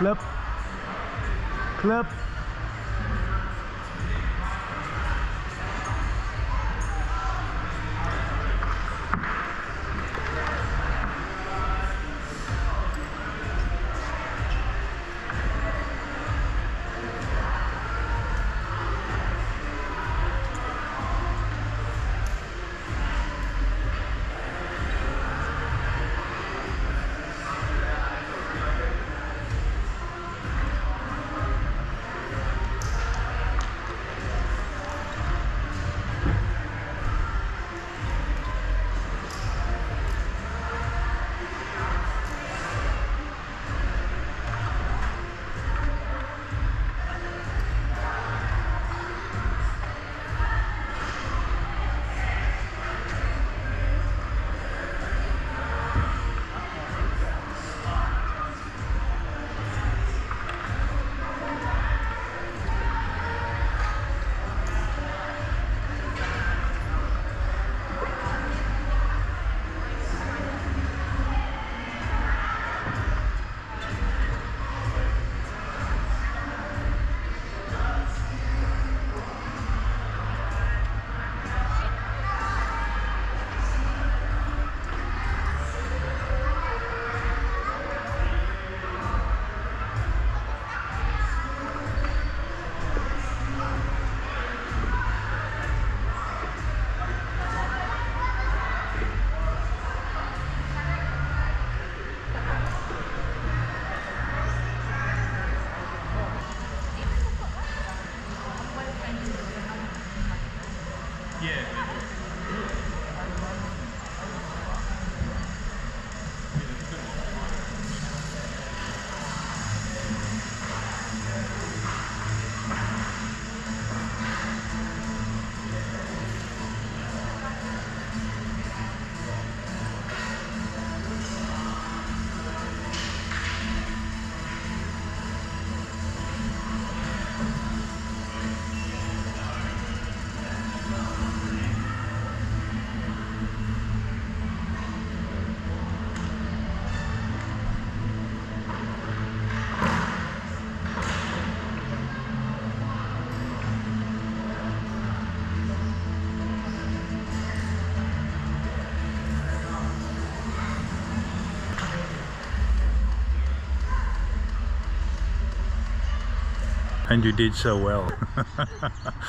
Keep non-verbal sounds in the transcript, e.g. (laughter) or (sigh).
Club. Club. And you did so well. (laughs)